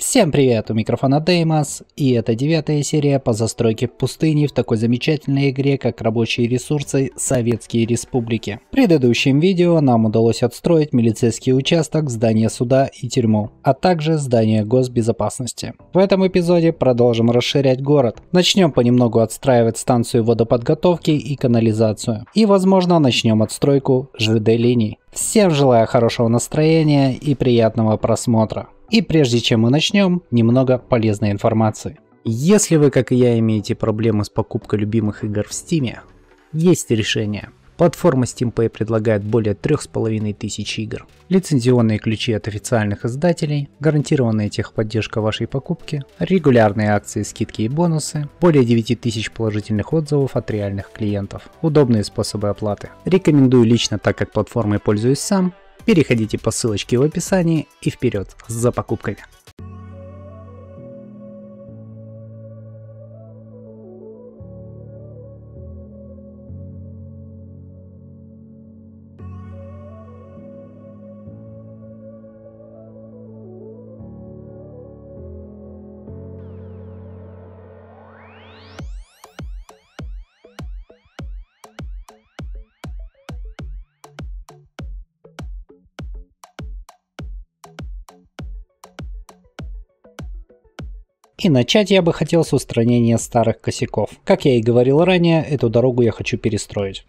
Всем привет, у микрофона Деймос, и это девятая серия по застройке в пустыне в такой замечательной игре, как рабочие ресурсы Советские Республики. В предыдущем видео нам удалось отстроить милицейский участок, здание суда и тюрьму, а также здание госбезопасности. В этом эпизоде продолжим расширять город. Начнем понемногу отстраивать станцию водоподготовки и канализацию. И возможно начнем отстройку ЖД-линий. Всем желаю хорошего настроения и приятного просмотра. И прежде чем мы начнем, немного полезной информации. Если вы, как и я, имеете проблемы с покупкой любимых игр в Steam, есть решение. Платформа SteamPay предлагает более 3500 игр, лицензионные ключи от официальных издателей, гарантированная техподдержка вашей покупки, регулярные акции, скидки и бонусы, более 9000 положительных отзывов от реальных клиентов, удобные способы оплаты. Рекомендую лично, так как платформой пользуюсь сам, Переходите по ссылочке в описании и вперед за покупками. И начать я бы хотел с устранения старых косяков. Как я и говорил ранее, эту дорогу я хочу перестроить.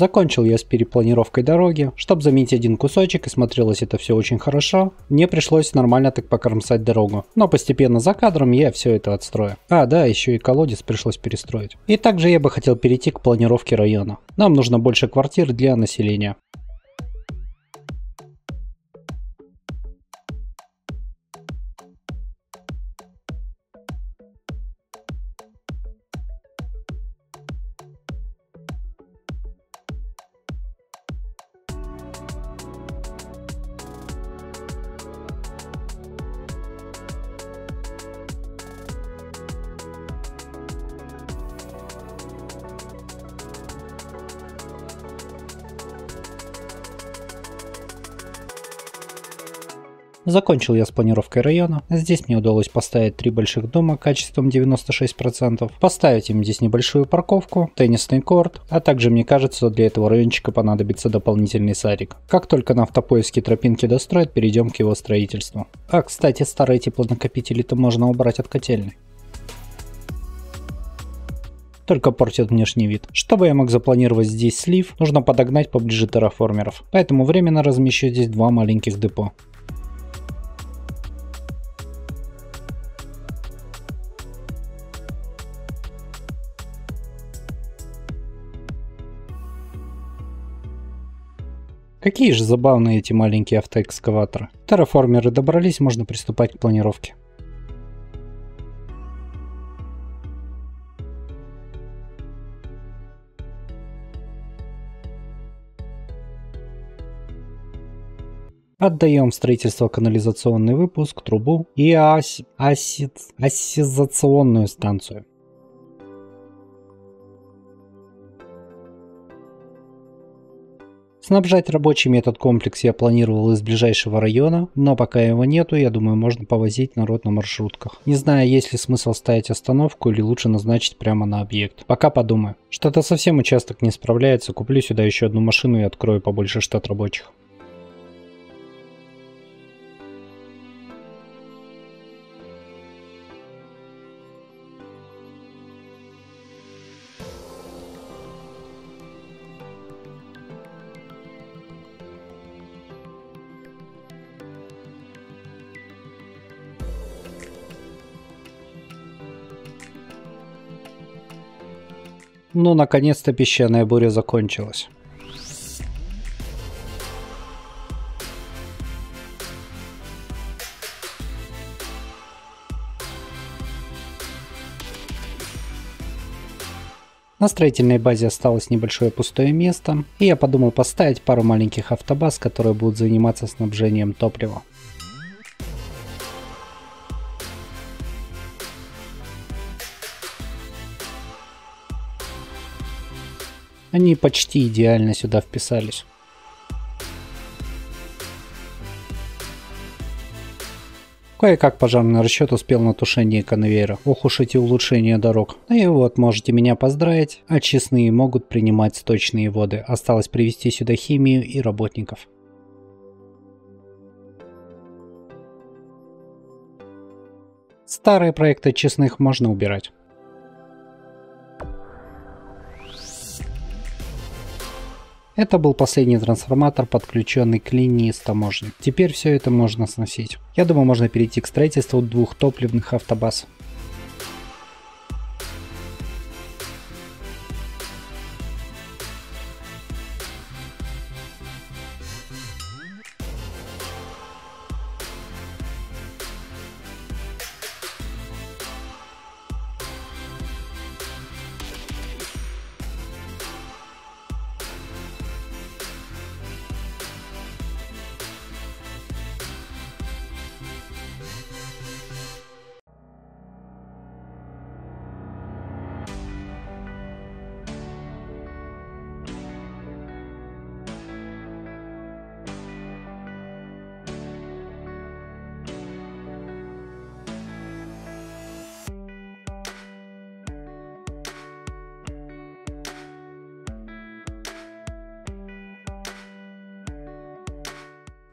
Закончил я с перепланировкой дороги. Чтобы заменить один кусочек и смотрелось это все очень хорошо, мне пришлось нормально так покромсать дорогу. Но постепенно за кадром я все это отстрою. А, да, еще и колодец пришлось перестроить. И также я бы хотел перейти к планировке района. Нам нужно больше квартир для населения. Закончил я с планировкой района. Здесь мне удалось поставить три больших дома качеством 96%, поставить им здесь небольшую парковку, теннисный корт, а также мне кажется для этого райончика понадобится дополнительный садик. Как только на автопоиске тропинки достроят, перейдем к его строительству. А кстати старые теплонакопители-то можно убрать от котельной только портит внешний вид. Чтобы я мог запланировать здесь слив, нужно подогнать поближе терраформеров. Поэтому временно размещу здесь два маленьких депо. Какие же забавные эти маленькие автоэкскаваторы. Терраформеры добрались, можно приступать к планировке. Отдаем строительство канализационный выпуск, трубу и аси... станцию. Снабжать рабочими этот комплекс я планировал из ближайшего района, но пока его нету, я думаю, можно повозить народ на маршрутках. Не знаю, есть ли смысл ставить остановку или лучше назначить прямо на объект. Пока подумаю. Что-то совсем участок не справляется, куплю сюда еще одну машину и открою побольше штат рабочих. Но наконец-то песчаная буря закончилась. На строительной базе осталось небольшое пустое место, и я подумал поставить пару маленьких автобаз, которые будут заниматься снабжением топлива. Они почти идеально сюда вписались. Кое-как пожарный расчет успел на тушение конвейера. Ох уж эти улучшения дорог. Ну и вот, можете меня поздравить, очистные могут принимать сточные воды. Осталось привести сюда химию и работников. Старые проекты честных можно убирать. Это был последний трансформатор, подключенный к линии с таможней. Теперь все это можно сносить. Я думаю, можно перейти к строительству двух топливных автобаз.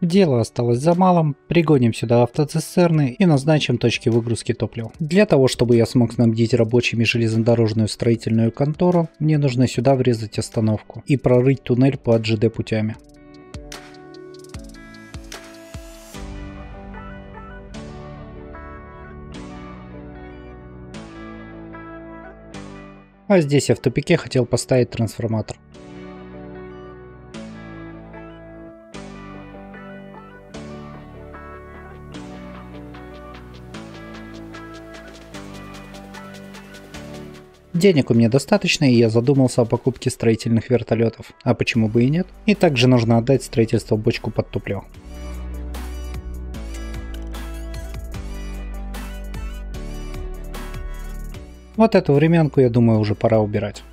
Дело осталось за малым, пригоним сюда автоцистерны и назначим точки выгрузки топлива. Для того, чтобы я смог снабдить рабочими железнодорожную строительную контору, мне нужно сюда врезать остановку и прорыть туннель под ЖД путями. А здесь я в тупике хотел поставить трансформатор. Денег у меня достаточно, и я задумался о покупке строительных вертолетов. А почему бы и нет? И также нужно отдать строительство бочку под топливо. Вот эту временку, я думаю, уже пора убирать.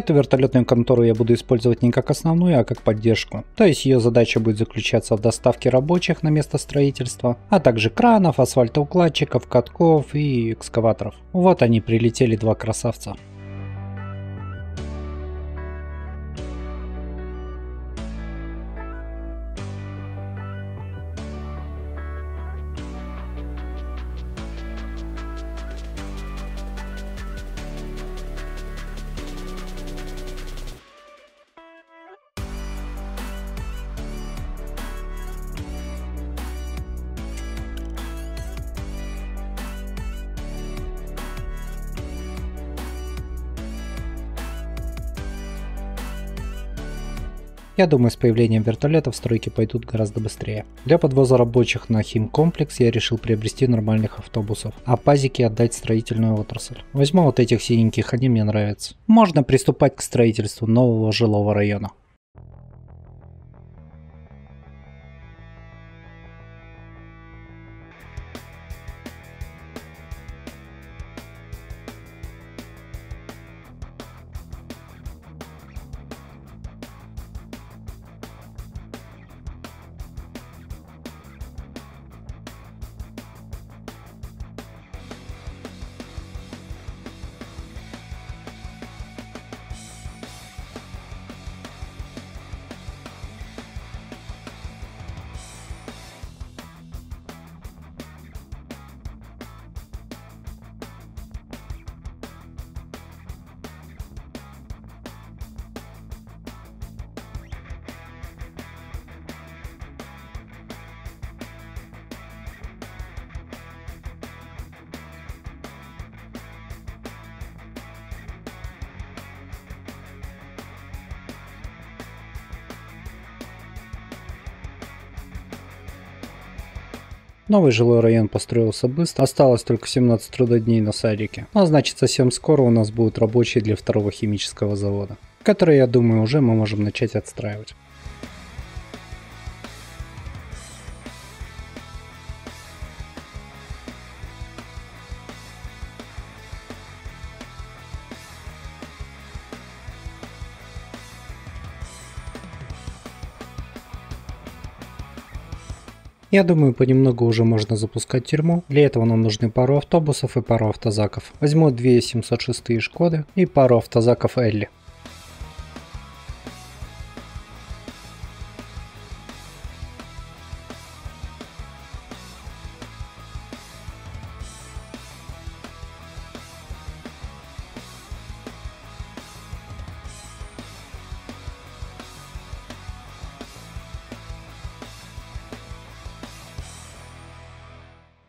Эту вертолетную контору я буду использовать не как основную, а как поддержку. То есть ее задача будет заключаться в доставке рабочих на место строительства, а также кранов, асфальтоукладчиков, катков и экскаваторов. Вот они прилетели два красавца. Я думаю, с появлением вертолетов стройки пойдут гораздо быстрее. Для подвоза рабочих на химкомплекс я решил приобрести нормальных автобусов, а пазики отдать строительную отрасль. Возьму вот этих синеньких, они мне нравятся. Можно приступать к строительству нового жилого района. Новый жилой район построился быстро, осталось только 17 трудодней на садике. А значит совсем скоро у нас будут рабочие для второго химического завода, который, я думаю, уже мы можем начать отстраивать. Я думаю, понемногу уже можно запускать тюрьму. Для этого нам нужны пару автобусов и пару автозаков. Возьму две 706 Шкоды и пару автозаков Элли.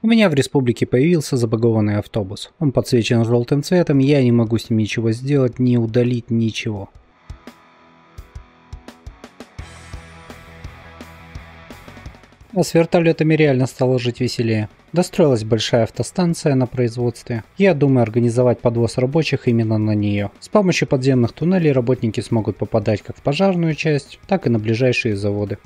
У меня в республике появился забагованный автобус. Он подсвечен желтым цветом, я не могу с ним ничего сделать, не удалить ничего. А с вертолетами реально стало жить веселее. Достроилась большая автостанция на производстве. Я думаю организовать подвоз рабочих именно на нее. С помощью подземных туннелей работники смогут попадать как в пожарную часть, так и на ближайшие заводы.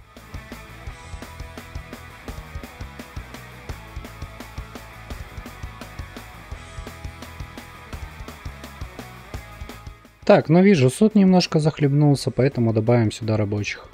Так, ну вижу, суд немножко захлебнулся, поэтому добавим сюда рабочих.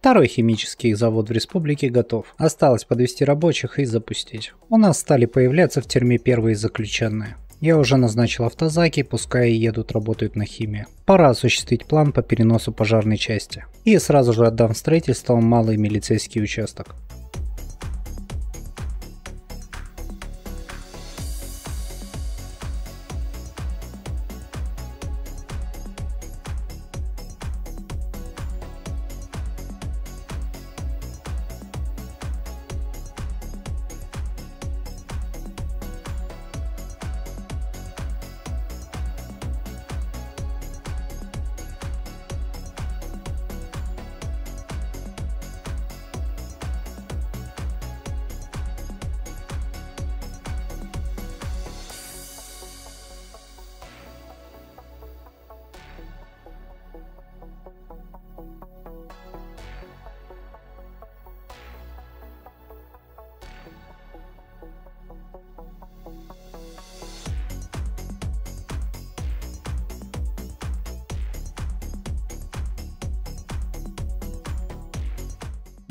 Второй химический завод в республике готов. Осталось подвести рабочих и запустить. У нас стали появляться в тюрьме первые заключенные. Я уже назначил автозаки, пускай едут, работают на химии. Пора осуществить план по переносу пожарной части. И сразу же отдам строительство малый милицейский участок.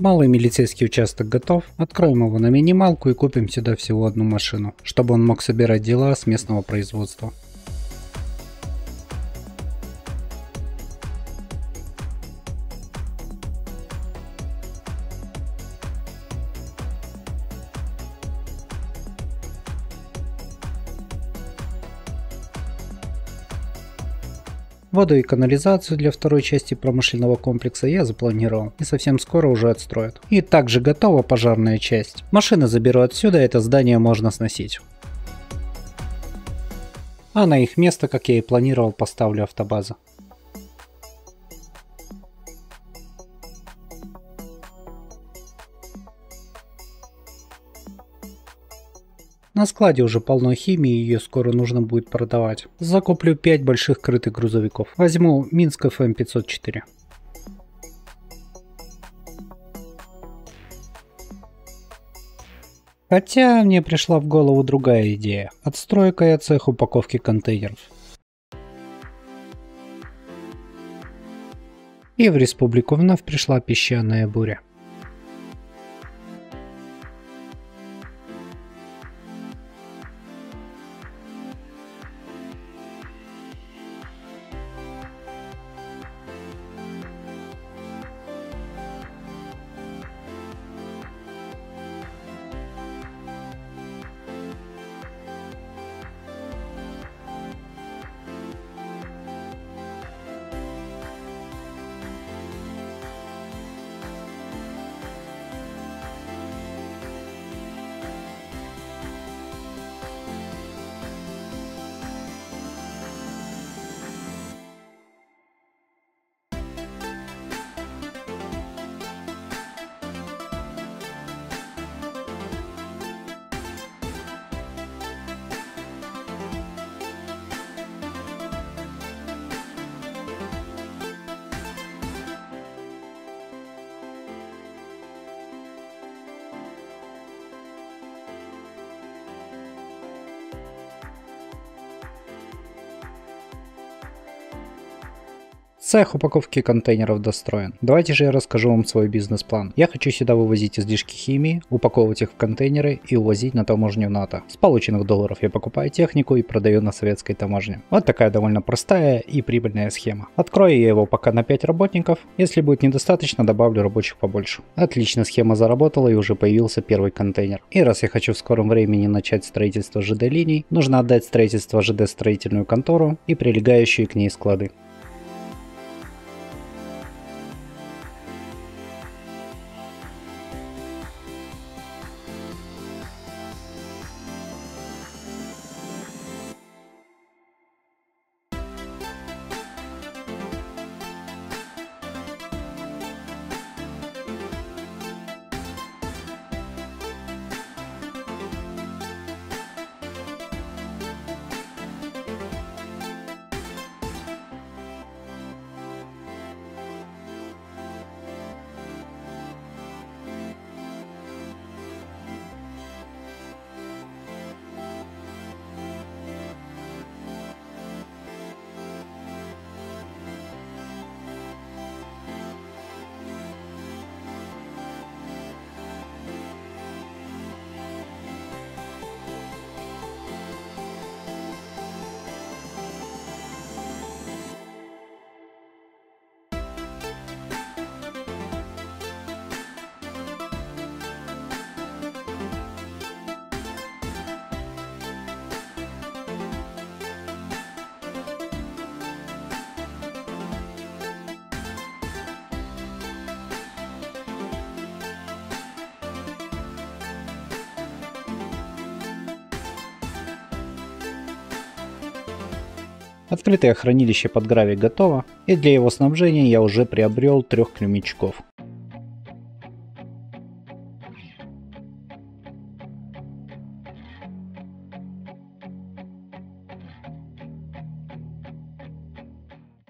Малый милицейский участок готов. Откроем его на минималку и купим сюда всего одну машину, чтобы он мог собирать дела с местного производства. Воду и канализацию для второй части промышленного комплекса я запланировал и совсем скоро уже отстроят. И также готова пожарная часть. Машины заберу отсюда, это здание можно сносить. А на их место, как я и планировал, поставлю автобазу. На складе уже полно химии, ее скоро нужно будет продавать. Закуплю 5 больших крытых грузовиков. Возьму Минск FM 504. Хотя мне пришла в голову другая идея. Отстройка я цех упаковки контейнеров. И в республику вновь пришла песчаная буря. Цех упаковки контейнеров достроен. Давайте же я расскажу вам свой бизнес-план. Я хочу сюда вывозить излишки химии, упаковывать их в контейнеры и увозить на таможню НАТО. С полученных долларов я покупаю технику и продаю на советской таможне. Вот такая довольно простая и прибыльная схема. Открою я его пока на 5 работников. Если будет недостаточно, добавлю рабочих побольше. Отлично, схема заработала и уже появился первый контейнер. И раз я хочу в скором времени начать строительство ЖД-линий, нужно отдать строительство ЖД строительную контору и прилегающие к ней склады. Открытое хранилище под гравий готово, и для его снабжения я уже приобрел трех клюмичков.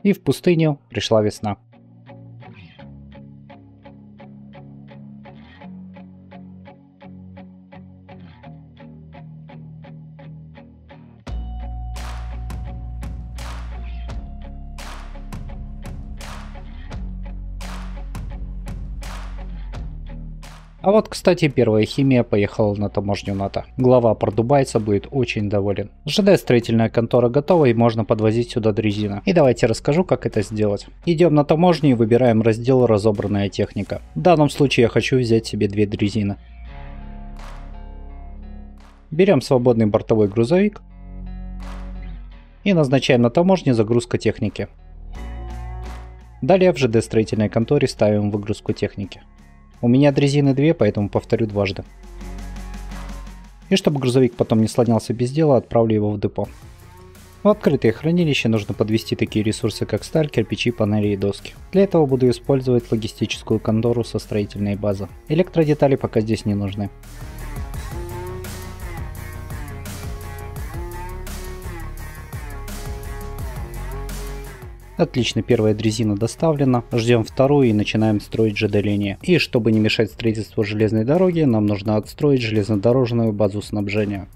И в пустыню пришла весна. А вот, кстати, первая химия поехала на таможню НАТО. Глава продубайца будет очень доволен. ЖД строительная контора готова и можно подвозить сюда дрезина. И давайте расскажу, как это сделать. Идем на таможню и выбираем раздел «Разобранная техника». В данном случае я хочу взять себе две дрезины. Берем свободный бортовой грузовик и назначаем на таможне загрузка техники. Далее в ЖД строительной конторе ставим выгрузку техники. У меня дрезины две, поэтому повторю дважды. И чтобы грузовик потом не слонялся без дела, отправлю его в депо. В открытое хранилище нужно подвести такие ресурсы, как сталь, кирпичи, панели и доски. Для этого буду использовать логистическую контору со строительной базы. Электродетали пока здесь не нужны. Отлично, первая дрезина доставлена. Ждем вторую и начинаем строить ЖД-линии. И чтобы не мешать строительству железной дороги, нам нужно отстроить железнодорожную базу снабжения.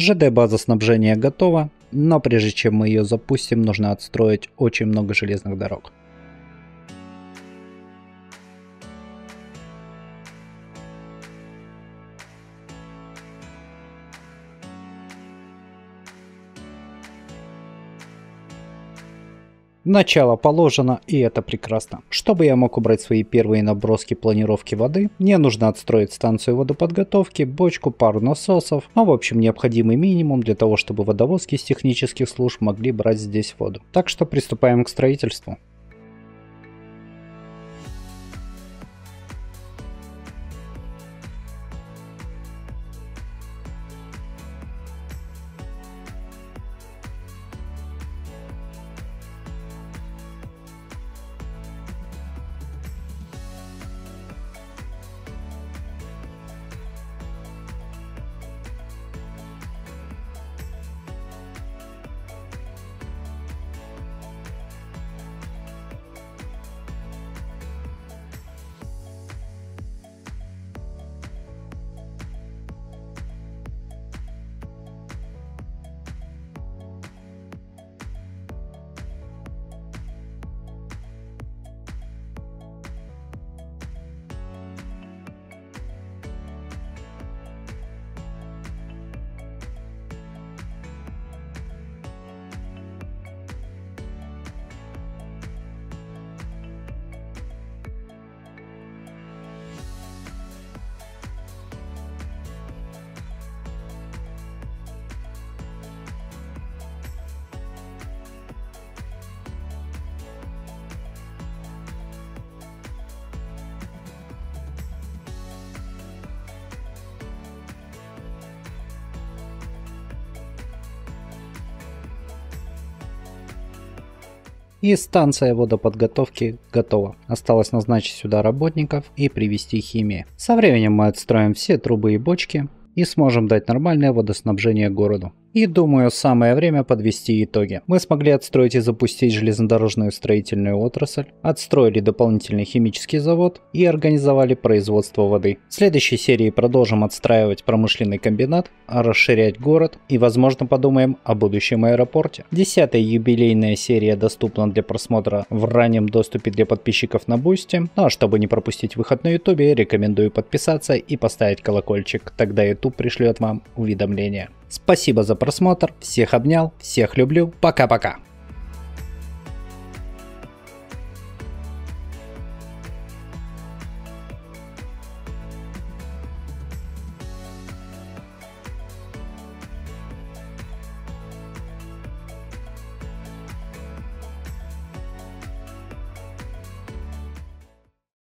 ЖД-база снабжения готова, но прежде чем мы ее запустим, нужно отстроить очень много железных дорог. Начало положено, и это прекрасно. Чтобы я мог убрать свои первые наброски планировки воды, мне нужно отстроить станцию водоподготовки, бочку, пару насосов, ну в общем необходимый минимум для того, чтобы водовозки с технических служб могли брать здесь воду. Так что приступаем к строительству. И станция водоподготовки готова. Осталось назначить сюда работников и привести химии. Со временем мы отстроим все трубы и бочки и сможем дать нормальное водоснабжение городу. И думаю, самое время подвести итоги. Мы смогли отстроить и запустить железнодорожную строительную отрасль, отстроили дополнительный химический завод и организовали производство воды. В следующей серии продолжим отстраивать промышленный комбинат, расширять город и возможно подумаем о будущем аэропорте. Десятая юбилейная серия доступна для просмотра в раннем доступе для подписчиков на Бусти. Ну а чтобы не пропустить выход на ютубе, рекомендую подписаться и поставить колокольчик, тогда YouTube пришлет вам уведомления. Спасибо за просмотр, всех обнял, всех люблю, пока-пока.